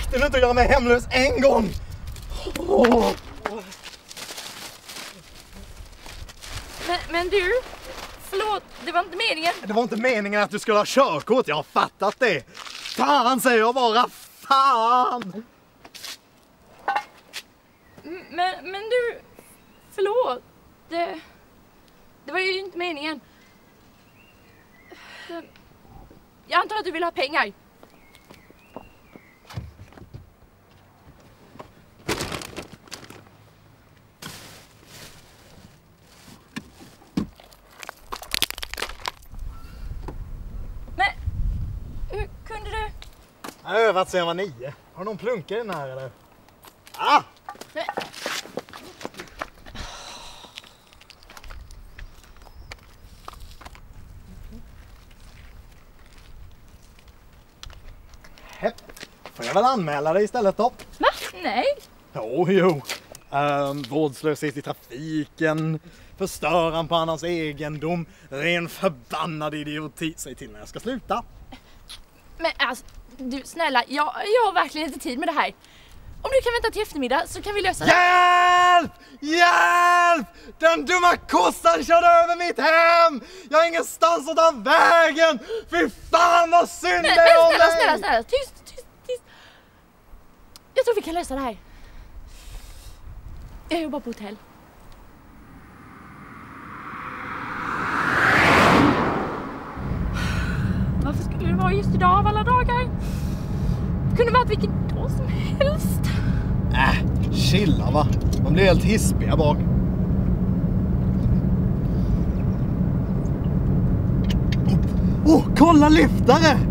Räckte det inte att göra mig hemlös en gång? Åh. Men, men du, förlåt, det var inte meningen. Det var inte meningen att du skulle ha körkort, jag har fattat det. Fan säger jag bara, fan! Men, men du, förlåt. Det, det var ju inte meningen. Jag antar att du vill ha pengar. Men hur kunde du? Jag har övat sedan jag var nio. Har någon plunka i den här eller? Ah! Hepp. Får jag väl anmäla dig istället då? va? Nej. Jo, jo. Um, vårdslöshet i trafiken, förstöran på annans egendom, ren förbannad idioti. Säg till när jag ska sluta. Men alltså, du snälla, jag, jag har verkligen inte tid med det här. Om du kan vänta till eftermiddag så kan vi lösa det. Hjälp! Hjälp! Den dumma kossan körde över mitt hem! Jag har ingenstans att ta vägen! Fy fan vad synd Men, det är om snälla, mig! snälla, snälla, tyst, tyst, tyst. Jag tror vi kan lösa det här. Jag jobbar på hotell. Varför skulle det vara just idag av alla dagar? Det kunde varit vilken dag som helst. Äh, chilla va. De blir helt hispiga bak. Åh, oh, kolla lyftare!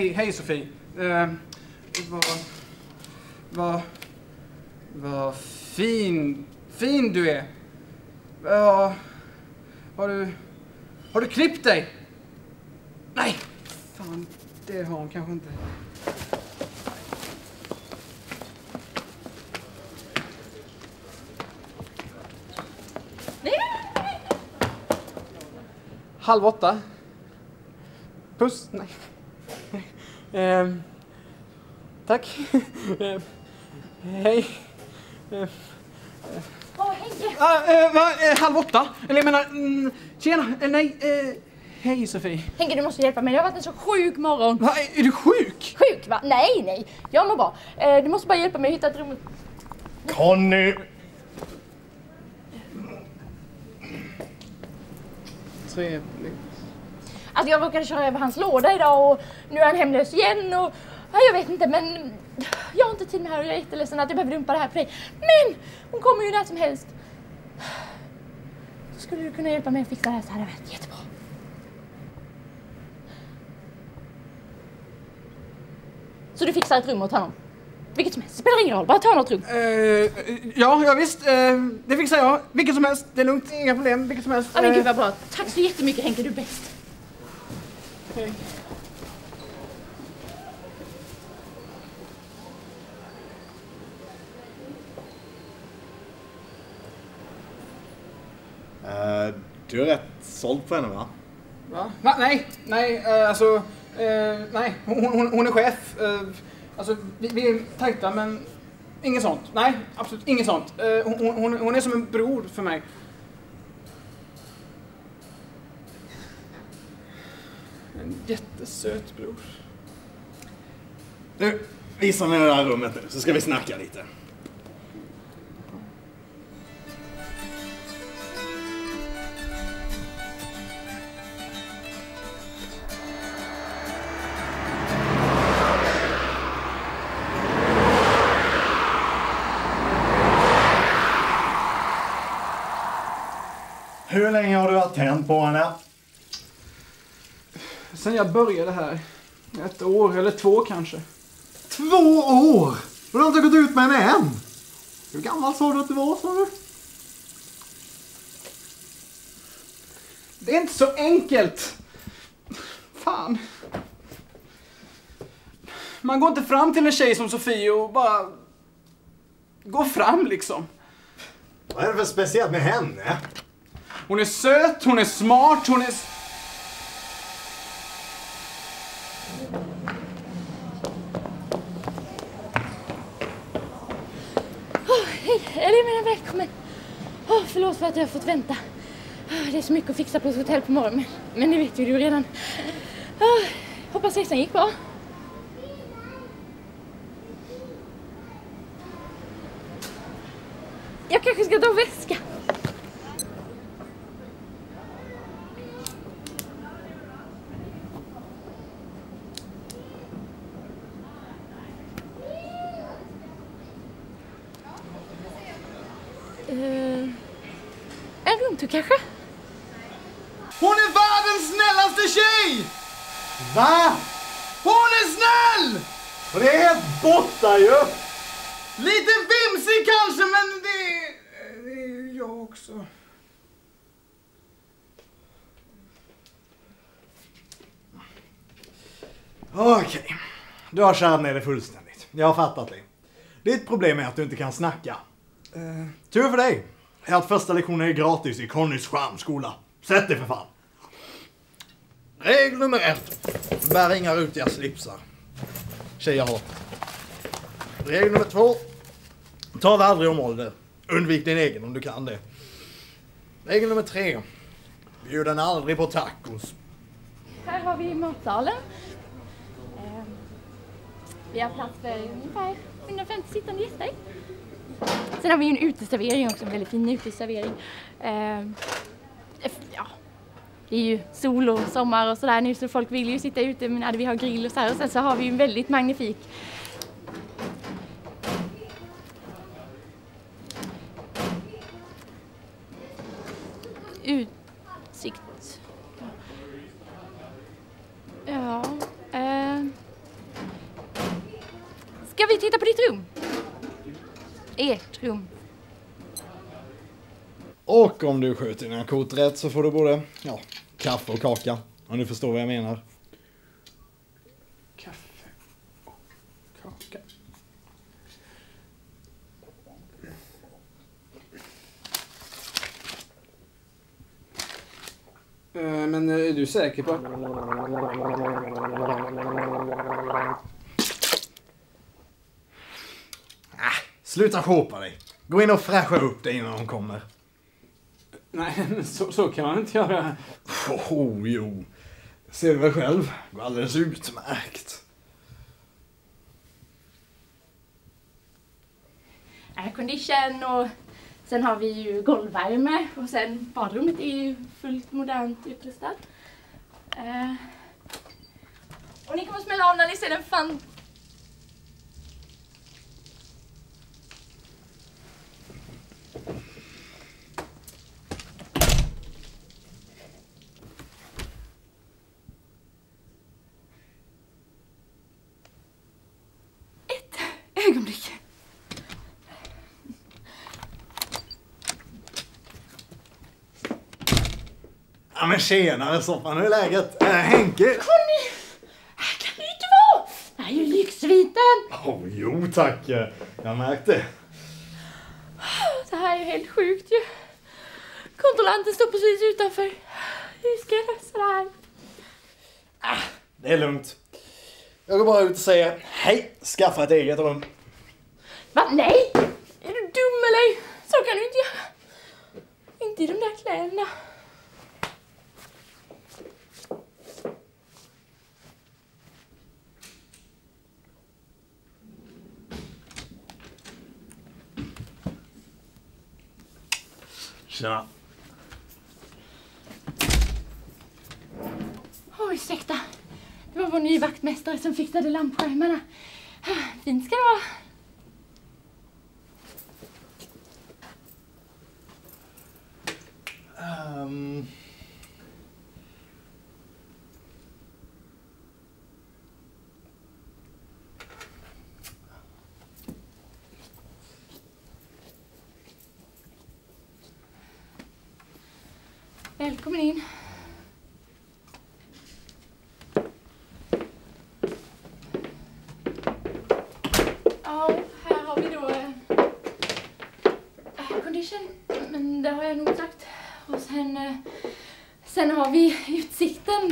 Hej, hej Sofie. Uh, vad... Vad... Vad fin... Fin du är. Ja... Har du... Har du klippt dig? Nej! Fan, det har hon kanske inte. Halv åtta. Puss. Nej. Ehm, tack. Ehm, hej. Ehm, Åh, Henke. ah, eh, va, eh, halv åtta? Eller jag menar, mm, tjena. Eh, nej, eh, hej Sofie. Henke, du måste hjälpa mig. Det har varit en så sjuk morgon. Va, är du sjuk? Sjuk va? Nej, nej. Jag mår bra. Eh, du måste bara hjälpa mig att hitta ett rum. Conny! Trevligt. Alltså jag råkade köra över hans låda idag och nu är han hemlös igen och ja, jag vet inte men jag har inte tid med det här och jag är jätteledsen att jag behöver dumpa det här på dig. Men hon kommer ju när som helst. Så skulle du kunna hjälpa mig att fixa det här så hade det varit jättebra. Så du fixar ett rum åt honom? Vilket som helst, spelar ingen roll, bara ta något rum. Eh, ja, ja visst. Eh, det fixar jag. Vilket som helst. Det är lugnt. Inga problem. Vilket som helst. Ja men Eh, gud vad bra. Tack så jättemycket Henke, du är bäst hej. Uh, du är rätt såld på henne va? Va? Va? Nej, nej, uh, alltså, uh, nej, hon, hon, hon är chef. Uh, alltså, vi, vi är tajta, men inget sånt. Nej, absolut inget sånt. Hon, hon, hon är som en bror för mig. En jättesöt bror. Du, Visa mig det där rummet nu så ska vi snacka lite. Hur länge har du varit tänd på henne? Sen jag började här. Ett år eller två kanske. Två år! Och du har inte gått ut med henne än! Hur gammal sa du att du var, sa du? Det är inte så enkelt. Fan. Man går inte fram till en tjej som Sofie och bara går fram liksom. Vad är det för speciellt med henne? Hon är söt, hon är smart, hon är... Hej, eller jag menar välkommen. Oh, förlåt för att jag har fått vänta. Oh, Det är så mycket att fixa på ett hotell på morgonen, men, men det vet ju du redan. Oh, hoppas resan gick bra. Jag kanske ska ta väska. Kanske? Hon är världens snällaste tjej! Va? Hon är snäll! Och det är helt borta ju! Lite vimsig kanske, men det, det är jag också. Okej, du har kärat ner det fullständigt. Jag har fattat det. Ditt problem är att du inte kan snacka. Uh, tur för dig är att första lektionen är gratis i Connys charmskola. Sätt dig för fan! Regel nummer ett. Bär inga rutiga slipsar. Tjejer har. Regel nummer två. Tala aldrig om ålder. Undvik din egen om du kan det. Regel nummer tre. Bjud den aldrig på tacos. Här har vi matsalen. Eh, Vi har plats för ungefär 150 sittande gäster. Sen har vi ju en uteservering också, en väldigt fin uteservering. Ehm, eh, Ja, det är ju sol och sommar och sådär nu så folk vill ju sitta ute men vi har grill och så här och sen så har vi ju en väldigt magnifik utsikt. Ja. Eh. Ska vi titta på ditt rum? Ert rum. Och om du sköter dina kort rätt så får du både ja, kaffe och kaka. Om du förstår vad jag menar. Kaffe och kaka. Eh, Men är du säker på att... Sluta shoppa dig. Gå in och fräscha upp dig innan de kommer. Nej, så, så kan man inte göra. Oh, jo. Ser du väl själv? Går alldeles utmärkt. Aircondition och sen har vi ju golvvärme och sen badrummet är ju fullt modernt utrustat. Eh. Och ni kommer smälla av när ni ser den fan... Ett ögonblick. Ja men tjenare soffan, hur är läget? Äh, Henke? Conny! Här kan ju inte vara! Det här är ju lyxsviten! Oh, jo tack. Jag märkte. Det här är ju helt sjukt ju. Kontrollanten står precis utanför. Hur ska jag lösa det här? Ah, det är lugnt. Jag går bara ut och säger hej, skaffa ett eget rum. Va? Nej! Är du dum eller? Så kan du inte göra. Inte i de där kläderna. Tjena. Oh, ursäkta. Det var vår ny vaktmästare som fixade lampskärmarna. Fint ska det vara. Ehm. Välkommen in. Sen, eh, sen har vi utsikten.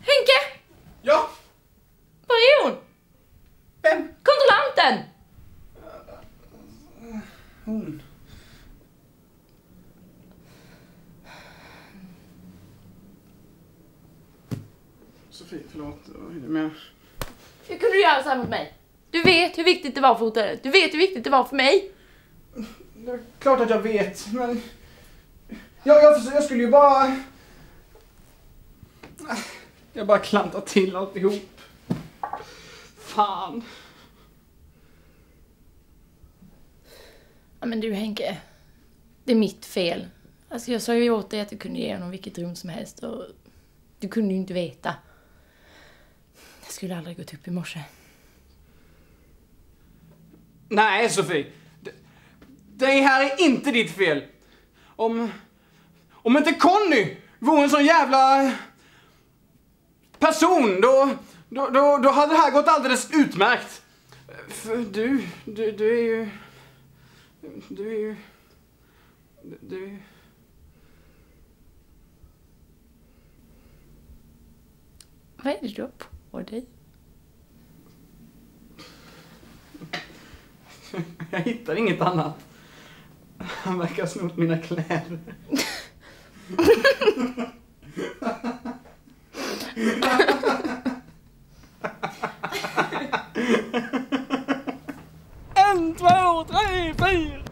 Henke! Ja, Var är hon? vem? Kontrollanten! Hon. Sofie, förlåt. Med? Hur kunde du göra så här mot mig? Du vet hur viktigt det var för hotellet. Du vet hur viktigt det var för mig. Det är klart att jag vet, men... Jag, jag, jag skulle ju bara... Jag bara klantar till alltihop. Fan. Ja, men du Henke. Det är mitt fel. Alltså jag sa ju åt dig att du kunde ge honom vilket rum som helst och du kunde ju inte veta. Jag skulle aldrig gått upp i morse. Nej, Sofie. Det, det här är inte ditt fel. Om... Om inte Conny vore en sån jävla... person, då... Då, då, då hade det här gått alldeles utmärkt. För du, du, du är ju... Du är ju... Du. Vad är det du har på dig? Jag hittar inget annat. Han verkar ha snott mina kläder. 1, 2, 3, 4.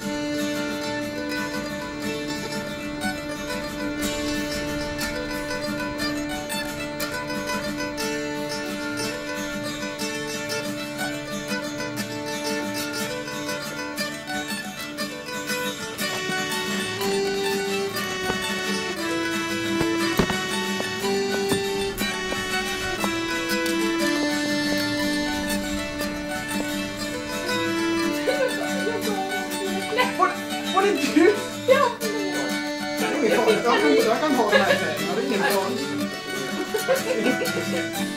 Gracias.